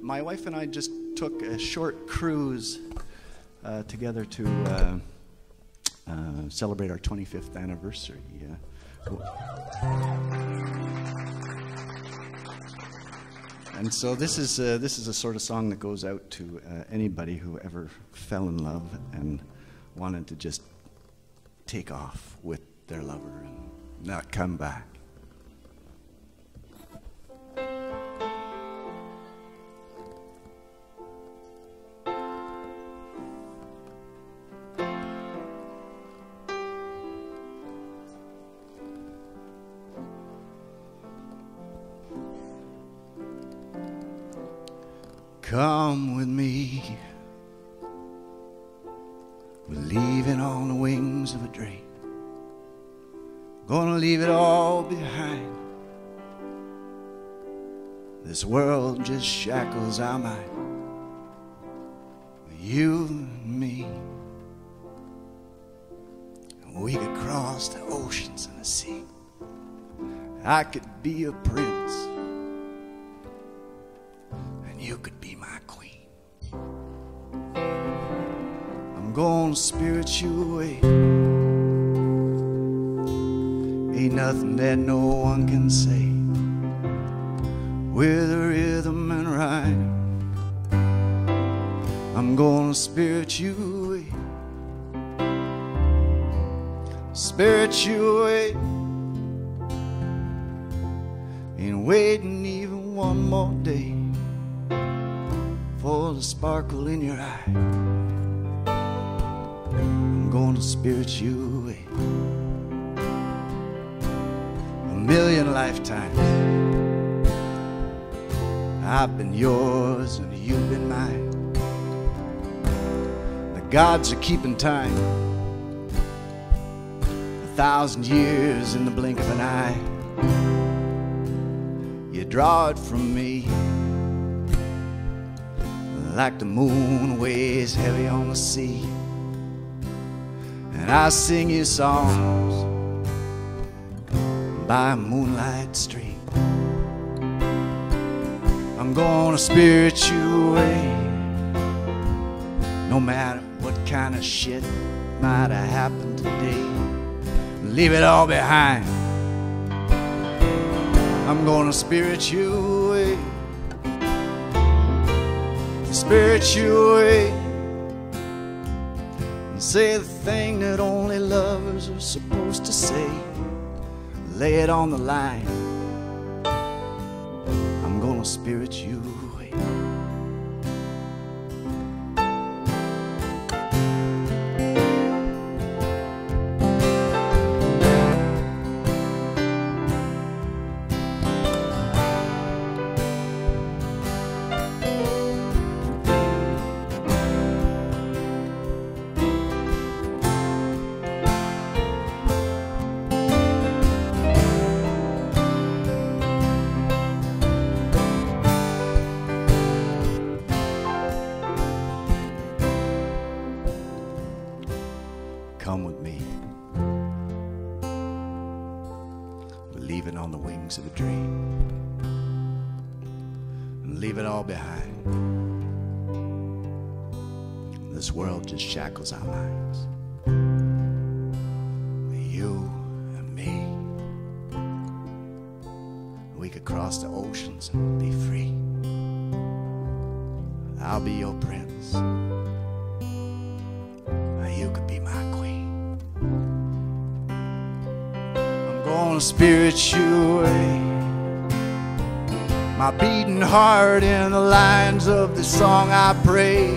my wife and I just took a short cruise uh, together to uh, uh, celebrate our 25th anniversary. And so this is uh, this is a sort of song that goes out to uh, anybody who ever fell in love and wanted to just take off with their lover and not come back. Come with me. We're leaving on the wings of a dream. Gonna leave it all behind. This world just shackles our mind. You and me. We could cross the oceans and the sea. I could be a prince. You could be my queen. I'm gonna spirit you away. Ain't nothing that no one can say with a rhythm and rhyme. I'm gonna spirit you away. Spirit you away. Ain't waiting even one more day for the sparkle in your eye. I'm gonna spirit you away. A million lifetimes. I've been yours and you've been mine. The gods are keeping time. A thousand years in the blink of an eye. You draw it from me like the moon weighs heavy on the sea. And I sing you songs by a moonlight stream. I'm gonna spirit you away. No matter what kind of shit might have happened today, leave it all behind. I'm gonna spirit you away. Spirit you away. And say the thing that only lovers are supposed to say. Lay it on the line. I'm gonna spirit you away. Come with me. We're leaving on the wings of a dream. And leave it all behind. This world just shackles our minds. You and me. We could cross the oceans and be free. I'll be your prince. Gonna spirit you away. My beating heart in the lines of the song I pray.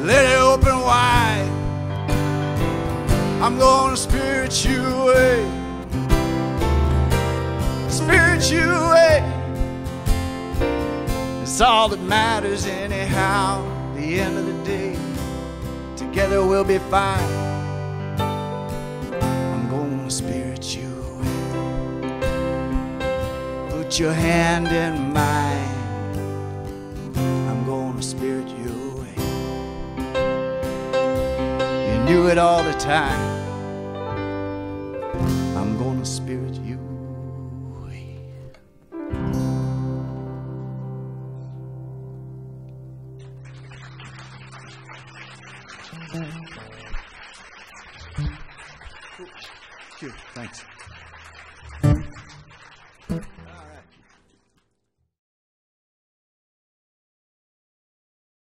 Let it open wide. I'm gonna spirit you away. Spirit you away. It's all that matters anyhow. The end of the day together we'll be fine. Put your hand in mine. I'm gonna spirit you away. You knew it all the time. I'm gonna spirit you away. Thank you. Thanks.